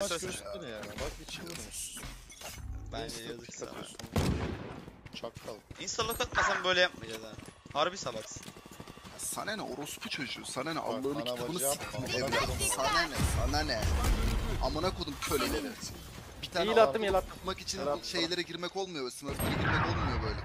Maç görsene ya. Bak içiyorum. Bence yazık sana. Çakal. Insta lock atmasan böyle yapmayacağız ha. Harbi salaksın. Ya Sana ne orospu çocuğu? Sana ne Bak, Allah'ın bana kitabını bacı yapma, siktim bana evladım. kodumu. Sana ne? Sana ne? Amına kodum köleleri. Bir tane Heal attım armor attım. tutmak için Helal. şeylere girmek olmuyor. Smurf'lere girmek olmuyor böyle.